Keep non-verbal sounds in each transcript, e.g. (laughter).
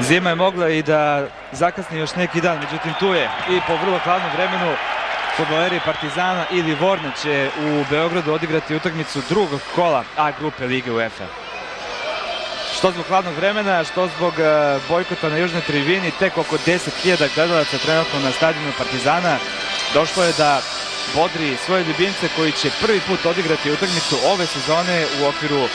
Zima je mogla i da zakasni još neki dan, međutim tu je i po vrlo hladnom vremenu futboleri Partizana i Livorna će u Beogradu odigrati utakmicu drugog kola A grupe Lige UEFA. Što zbog hladnog vremena, što zbog e, bojkota na južnoj tribini, tek oko 10.000 gledalaca trenutno na stadionu Partizana došlo je da bodri svoje ljubimce koji će prvi put odigrati utakmicu ove sezone u okviru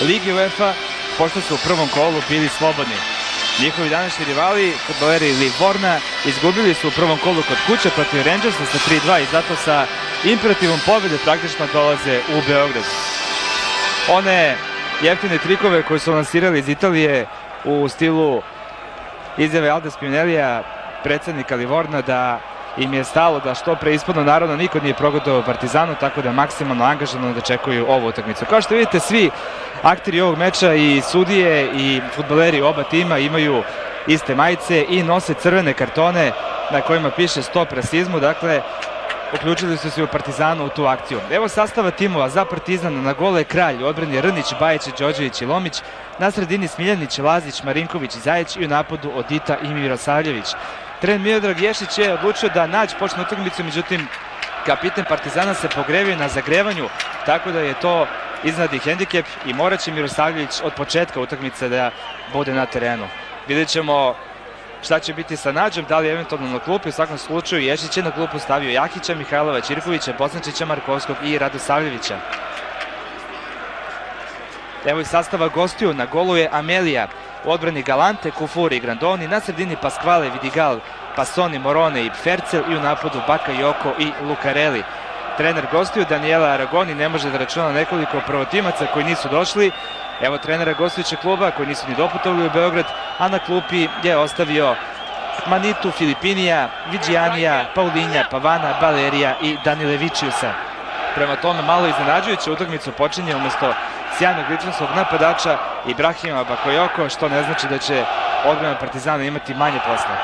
Ligi UEFA, pošto su u prvom kolu bili slobodni. Njihovi današnji rivali, futboleri Livorna, izgubili su u prvom kolu kod kuće protiv Rangersa sa 3-2 i zato sa imperativom pobjede praktično dolaze u Beograd. One jeftine trikove koje su lansirali iz Italije u stilu izjave Alde Spinellija, predsednika Livorna, da im je stalo da što pre ispadno, naravno niko nije progodao Partizanu, tako da maksimalno angažano da čekuju ovu utakmicu. Kao što vidite, svi akteri ovog meča i sudije i futboleri oba tima imaju iste majice i nose crvene kartone na kojima piše stop rasizmu, dakle uključili su se u Partizanu u tu akciju. Evo sastava timova za Partizan na gole kralj, odbrani Rnić, Bajić, Đođević i Lomić, na sredini Smiljanić, Lazić, Marinković i Zajić i u napadu Odita i Mirosavljević. Tren Miodrag Ješić je odlučio da nađe počne utakmicu, međutim kapiten Partizana se pogrevio na zagrevanju, tako da je to iznadi hendikep i morat će Mirosavljević od početka utakmice da bude na terenu. Vidjet ćemo šta će biti sa Nađom, da li je eventualno na klupi, u svakom slučaju Ješić je na klupu stavio Jakića, Mihajlova Ćirkovića, Bosnačića, Markovskog i Radosavljevića. Evo i sastava gostiju, na golu je Amelija, u odbrani Galante, Kufuri i Grandoni, na sredini Paskvale, Vidigal, Pasoni, Morone i Fercel i u napadu Baka Joko i Lukareli. Trener gostiju Daniela Aragoni ne može da računa nekoliko prvotimaca koji nisu došli. Evo trenera gostujućeg kluba koji nisu ni doputovali u Beograd, a na klupi je ostavio Manitu, Filipinija, Viđijanija, Paulinja, Pavana, Balerija i Danilevičiusa. Prema tome malo iznenađujuće utakmicu počinje umesto sjajnog ličanskog napadača Ibrahima Bakojoko, što ne znači da će odbrana Partizana imati manje posla.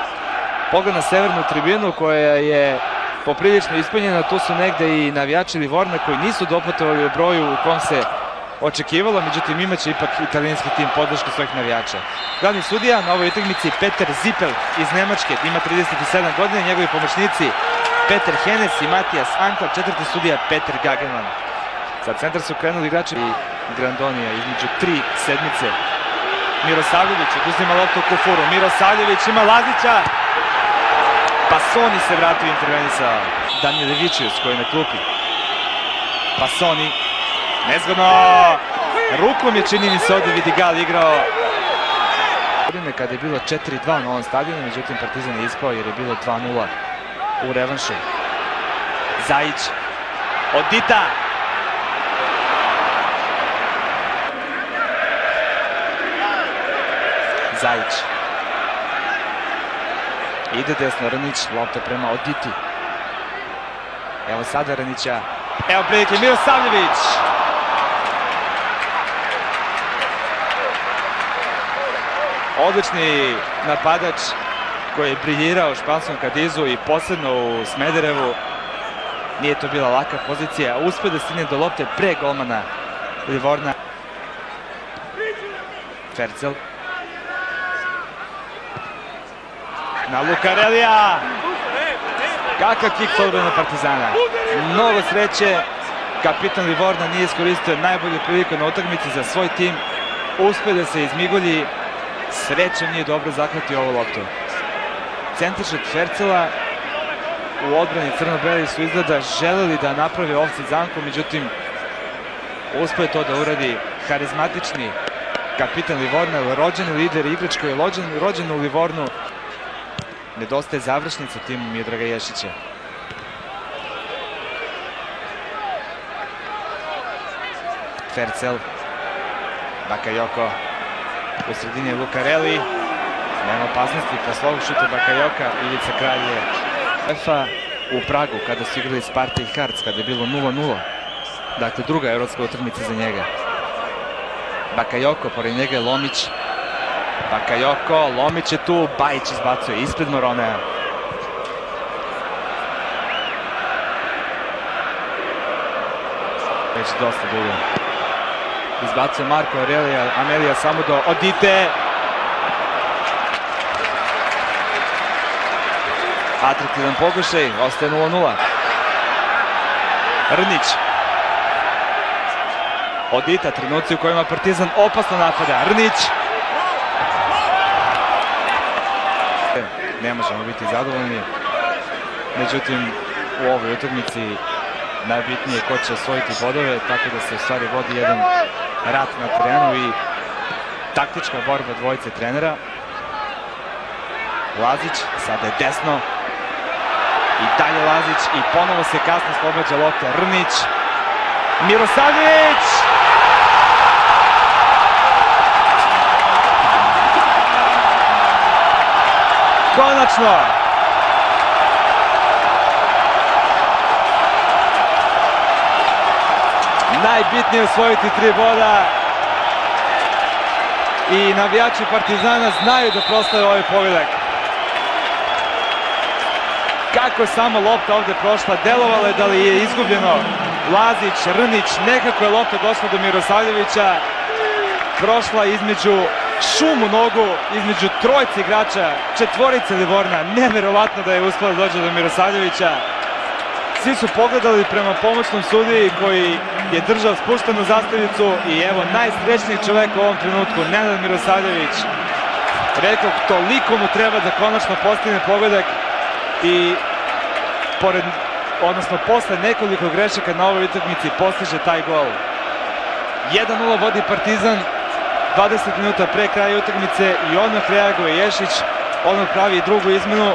Pogled na severnu tribinu koja je poprilično ispunjena, tu su negde i navijači Livorna koji nisu doputovali u broju u kom se očekivalo, međutim imaće ipak italijanski tim podršku svojih navijača. Glavni sudija na ovoj utakmici Peter Zippel iz Nemačke, ima 37 godina, njegovi pomoćnici Peter Henes i Matijas Ankal, četvrti sudija Peter Gagelman. Za centar su krenuli igrači i Grandonija između tri sedmice. Mirosavljević oduzima loptu kufuru. Mirosavljević ima Lazića. Pasoni se vratio intervenisa. Daniel Levičius koji je na klupi. Pasoni. Nezgodno. Rukom je čini mi se ovde Vidigal igrao. Kada je bilo 4-2 na ovom stadionu, međutim Partizan je ispao jer je bilo 2-0 u revanšu. Zajić. Od Dita. Zajić. Ide desno Rnić, lopta prema Oditi. Evo sada Rnića. Evo prilike Mirosavljević. Odlični napadač koji je briljirao u španskom Kadizu i posebno u Smederevu. Nije to bila laka pozicija. Uspio da stigne do lopte pre golmana Livorna. Fercel. Na Lukarelija. Kakav kik na Partizana. Mnogo sreće. Kapitan Livorna nije iskoristio najbolju priliku na utakmici za svoj tim. Uspio da se izmigulji. Srećom nije dobro zaklati ovu loptu. Centaršet Fercela u odbrani Crno-Beli su izgleda želeli da naprave offset zamku, međutim uspio to da uradi harizmatični kapitan Livorna, rođeni lider, igrač koji je rođen, rođen u Livornu. Nedostaje završnica timu Miodraga Ješića. Fercel. Bakajoko. U sredini Lukareli. Nema opasnosti posle ovog šuta Bakajoka. Ivica Kralj je UEFA u Pragu kada su igrali Sparta i Harc, kada je bilo 0-0. Dakle, druga evropska utakmica za njega. Bakajoko, pored njega je Lomić. Bakajoko, Lomić je tu, Bajić izbacuje ispred Moronea. Već dosta dugo. Izbacuje Marko Aurelija, Amelija samo do Odite. Atraktivan pokušaj, ostaje 0-0. Rnić. Odita, trenuci u kojima Partizan opasno napada. Rnić. Ne možemo biti zadovoljni. Međutim, u ovoj utakmici najbitnije ko će osvojiti bodove, tako da se u stvari vodi jedan rat na terenu i taktička borba dvojice trenera. Lazić, sada je desno. I dalje Lazić i ponovo se kasno slobađa lopta Rnić. Mirosavljević! Konačno! Najbitnije je osvojiti tri boda i navijači Partizana znaju da proslave ovaj povedak. Kako je samo lopta ovde prošla, delovalo je da li je izgubljeno Lazić, Rnić, nekako je lopta došla do Mirosavljevića, prošla između šumu nogu, između trojci igrača, četvorice Livorna, neverovatno da je uspela da dođe do Mirosavljevića. Svi su pogledali prema pomoćnom sudiji koji je držao spuštenu zastavicu i evo najsrećniji čovek u ovom trenutku, Nenad Mirosavljević. Rekao, toliko mu treba da konačno postigne pogodak i pored, odnosno posle nekoliko grešaka na ovoj utakmici postiže taj gol. 1-0 vodi Partizan, 20 minuta pre kraja utakmice i odmah reaguje Ješić, odmah pravi drugu izmenu.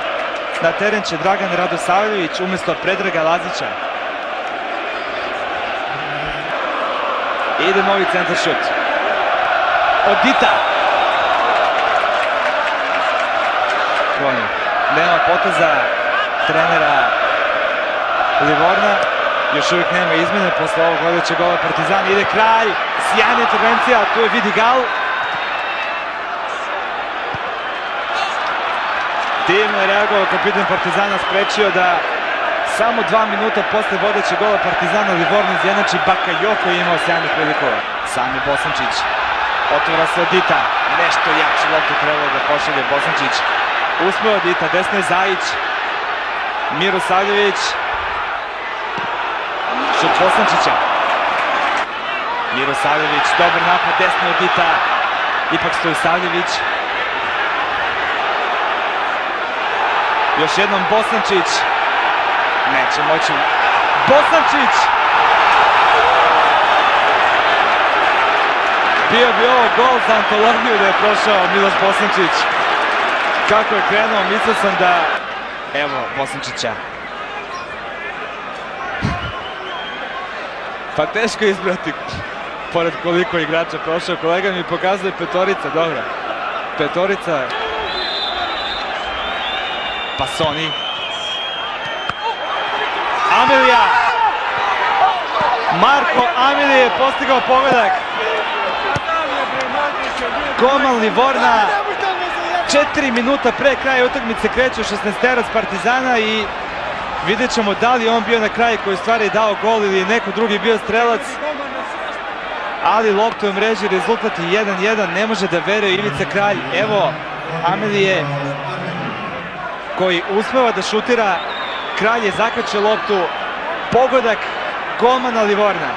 Na teren će Dragan Radosavljević umesto Predraga Lazića. Ide novi centar šut. Od Dita. Nema poteza trenera Livorna. Još uvijek nema izmene posle ovog vodećeg gola Partizana. Ide kraj. Sjajna intervencija. Tu je Vidigal. Divno je reagovao kapitan Partizana, sprečio da samo dva minuta posle vodećeg gola Partizana Livorno izjednači Bakajoko je imao sjajnih prilikova. Sami Bosančić. Otvora se Dita. Nešto jače loptu trebalo da pošalje Bosančić. Uspeo Dita. Desno je Zajić. Miro Savljević. Šut Bosančića. Miro Savljević. Dobar napad. Desno od Dita. Ipak stoji Savljević. Još jednom Bosančić. Neće moći. Bosančić! Bio bi ovo gol za antologiju da je prošao Miloš Bosančić. Kako je krenuo, mislio sam da... Evo, Bosančića. (laughs) Pa teško izbrati pored koliko igrača prošao. Kolega mi pokazuje petorica, dobra. Petorica Pasoni. Amilija. Marko Amilija je postigao povedak. Golman Livorna. Četiri minuta pre kraja utakmice kreće 16 Partizana i vidjet ćemo da li on bio na kraju koji stvari dao gol ili neko drugi bio strelac. Ali loptu je mreži, rezultat je 1-1, ne može da veruje Ivica Kralj. Evo, Amilije koji uspeva da šutira, kralj je zakače loptu, pogodak golmana Livorna.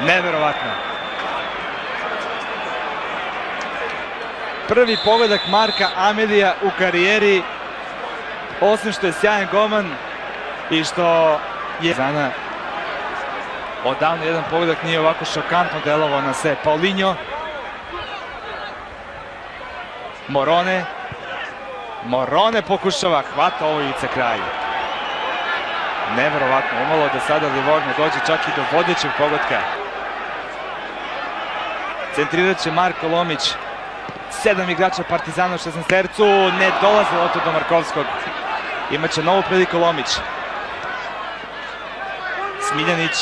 Neverovatno. Prvi pogodak Marka Amelija u karijeri, osim što je sjajan golman i što je Zana odavno jedan pogodak nije ovako šokantno delovao na sve. Paulinho Morone. Morone pokušava, hvata ovo ivica kraj. Neverovatno, umalo da sada Livorno dođe čak i do vodećeg pogotka. Centrirat će Marko Lomić. Sedam igrača Partizana u 16 tercu. Ne dolaze loto do Markovskog. Imaće novu priliku Lomić. Smiljanić.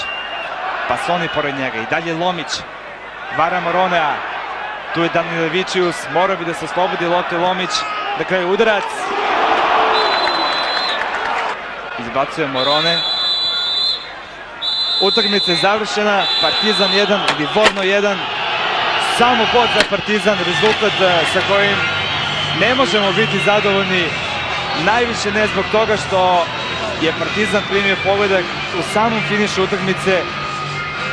Pasoni pored njega. I dalje Lomić. Vara Moronea. Tu je Danilevićius, mora bi da se oslobodi Lote Lomić, da kraju udarac. Izbacuje Morone. Utakmica je završena, Partizan 1, Livorno 1. samo bod za Partizan, rezultat e, sa kojim ne možemo biti zadovoljni, najviše ne zbog toga što je Partizan primio pogodak u samom finišu utakmice,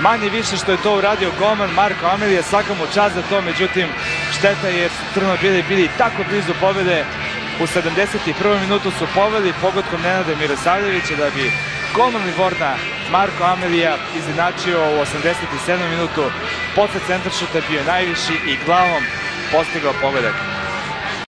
manje više što je to uradio golman Marko Amelija, svaka mu čast za to, međutim šteta je Crno bili, bili tako blizu pobede, u 71. minutu su poveli pogodkom Nenada Mirosavljevića da bi golman Livorna Marko Amelija izinačio u 87. minutu posle centaršuta bio najviši i glavom postigao pogodak.